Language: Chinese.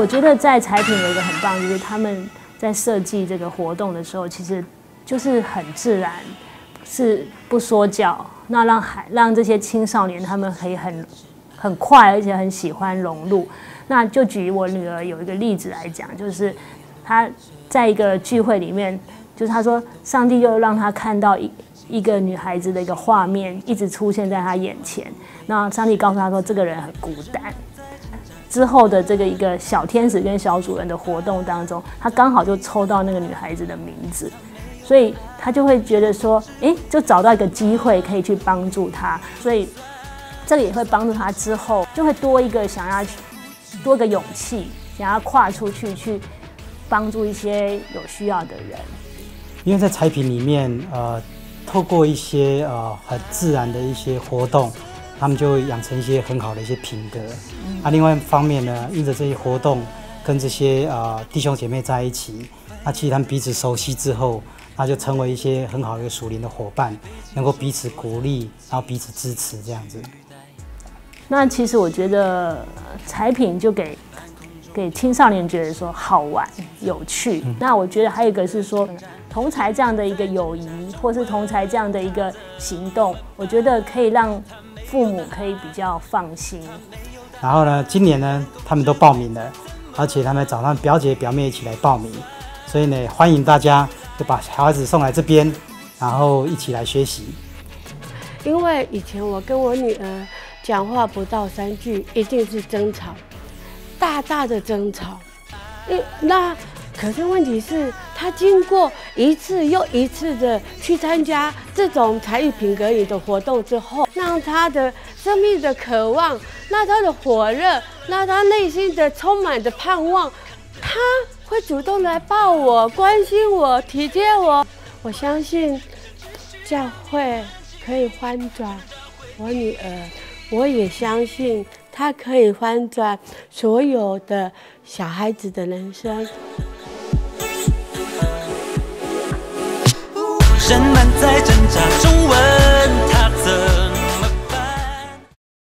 我觉得在彩品有一个很棒，就是他们在设计这个活动的时候，其实就是很自然，是不说教，那让孩让这些青少年他们可以很很快，而且很喜欢融入。那就举我女儿有一个例子来讲，就是她在一个聚会里面，就是她说上帝又让她看到一一个女孩子的一个画面，一直出现在她眼前。那上帝告诉她说，这个人很孤单。之后的这个一个小天使跟小主人的活动当中，他刚好就抽到那个女孩子的名字，所以他就会觉得说，诶，就找到一个机会可以去帮助他，所以这个也会帮助他之后就会多一个想要多个勇气，想要跨出去去帮助一些有需要的人。因为在彩品里面，呃，透过一些呃很自然的一些活动。他们就会养成一些很好的一些品格。啊，另外一方面呢，因着这些活动跟这些啊弟兄姐妹在一起，那其实他们彼此熟悉之后，那就成为一些很好的一个属灵的伙伴，能够彼此鼓励，然后彼此支持这样子。那其实我觉得彩品就给给青少年觉得说好玩有趣。那我觉得还有一个是说同才这样的一个友谊，或是同才这样的一个行动，我觉得可以让。父母可以比较放心。然后呢，今年呢，他们都报名了，而且他们找上表姐表妹一起来报名，所以呢，欢迎大家就把小孩子送来这边，然后一起来学习。因为以前我跟我女儿讲话不到三句，一定是争吵，大大的争吵。诶，那。可是问题是，他经过一次又一次的去参加这种才艺品格里的活动之后，让他的生命的渴望，那他的火热，那他内心的充满着盼望，他会主动来抱我、关心我、体贴我。我相信教会可以翻转我女儿，我也相信他可以翻转所有的小孩子的人生。人们在挣扎中。